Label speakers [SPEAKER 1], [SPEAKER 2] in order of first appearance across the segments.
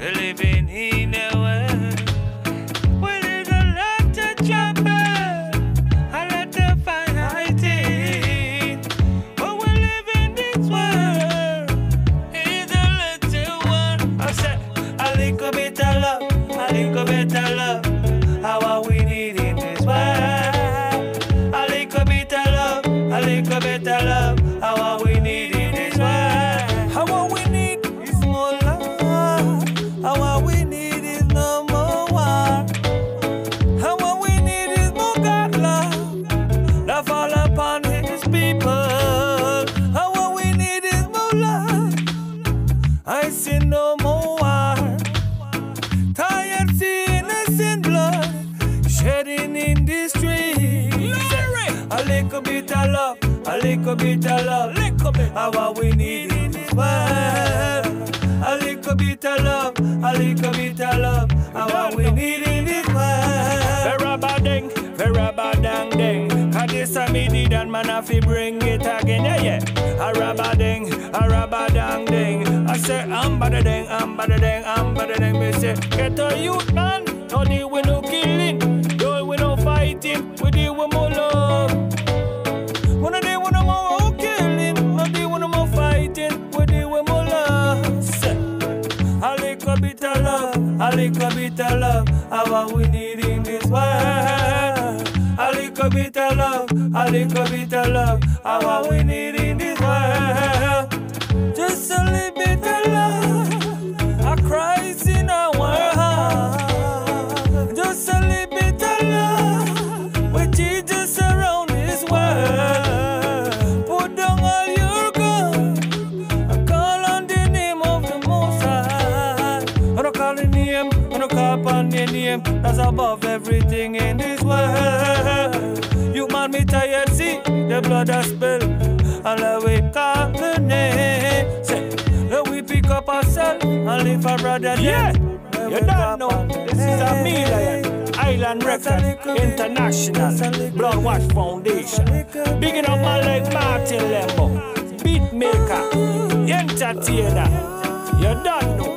[SPEAKER 1] believing in a world where a lot a lot. But we live in this world, a. I said, a bit of love, a bit of love, how are we this world? A little bit of love, a little no more. Tired seeing innocent blood shedding in the streets. A little bit of love, a little bit of love, a little bit of what we need in this world. A little bit of love, a little bit of love, of what we need in this world. Very bad very bad ding. Cause this a me did and man have to bring it again, yeah, yeah. A rubber ding, I say, I'm bada ding, I'm bada ding, I'm bada ding. Me say, get a youth man, no deal with no killing, deal with no fighting, we deal with more love. Wanna deal with no more killing, no deal with no more fighting, we deal with more love. Say, a little bit of love, a little bit of love, of what we need in this world. A little bit of love, a little bit of love, of what we need Jesus around this world. Put down all your guns. I call on the name of the Most High. I don't call the name, I don't call upon the name that's above everything in this world. You man me tired, see the blood I spill, and let we call the name. Say, let we pick up ourselves and live a brother.
[SPEAKER 2] Yeah, you don't know. This is a Me.Lion. Island Record International Blood Wash Foundation. Bigging up my like Martin Lembo. Beatmaker. Entertainer. You don't know.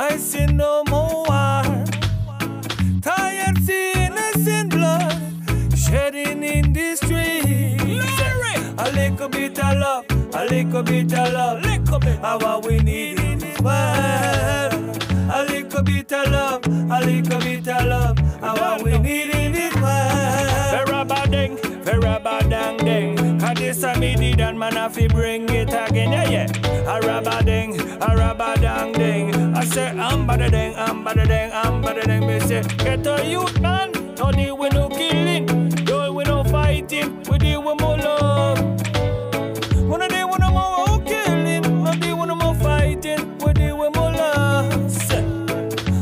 [SPEAKER 1] I see no more. Tired seeing innocent blood shedding in the streets. A little bit of love, a little bit of love, little bit of what we need in this world. A little bit of love, a little bit of love, of what we need in this world.
[SPEAKER 2] Very bad ding. Cause this a me did and man have to bring it again, yeah, yeah. A rubber ding, a rubber dang ding. Say, I'm bada ding, I'm bada ding, I'm bada ding. Me say, get a youth man, deal with no killing, deal with no fighting, we deal with more love.
[SPEAKER 1] Wanna deal with no more killing, no deal with no more fighting, we deal with more love. Say,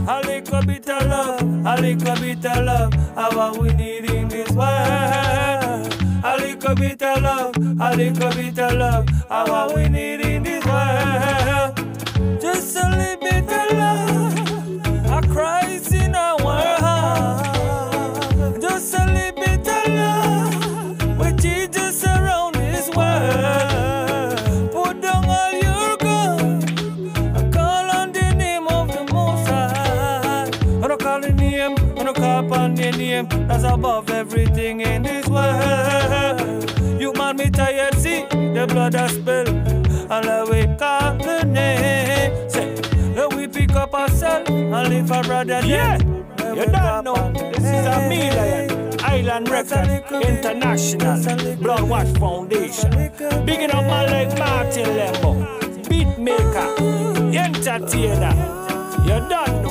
[SPEAKER 1] A little bit of love, a little bit of love, what we need in this world. A little bit of love, a little bit of love, what we need in this world. Name, I don't call upon the name that's above everything in this world. You man me tired, see the blood I spill, and let we call the name. Say, let we pick up ourselves and live a brother.
[SPEAKER 2] Yeah, you don't know. This is a Me.Lion. Island Record International Blood Wash Foundation. Bigging up my like Martin Lembo. Beatmaker. Oh. entertainer. You don't